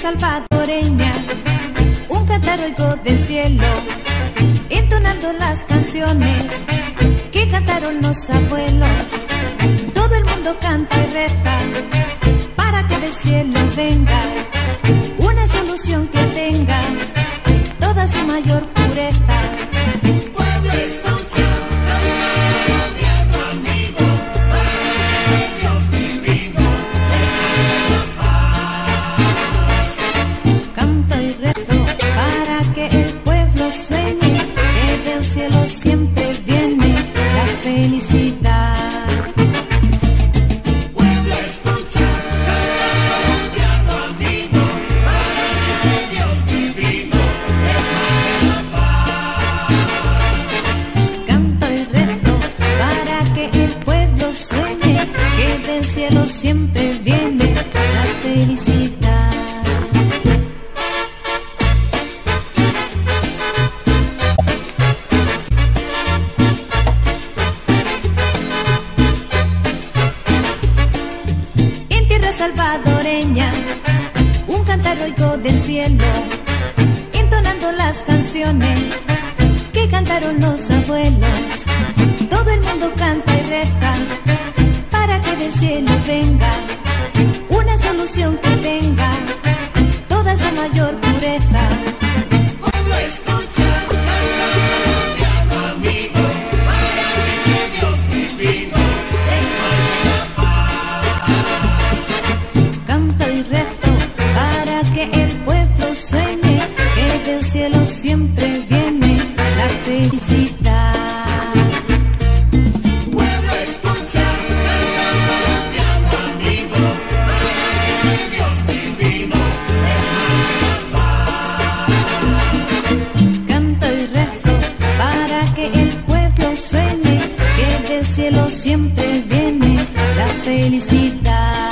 salvadoreña, un cantaroico del cielo, entonando las canciones que cantaron los abuelos. Todo el mundo canta y reza para que del cielo venga una solución que tenga toda su mayor pureza. Felicidad. En tierra salvadoreña, un cantar oigo del cielo, entonando las canciones que cantaron los abuelos. Que tenga toda esa mayor pureza. Pueblo escucha, gobierno amigo, para Dios divino Canto y rezo para que el pueblo sueñe que del cielo siempre viene la felicidad. cielo siempre viene la felicidad.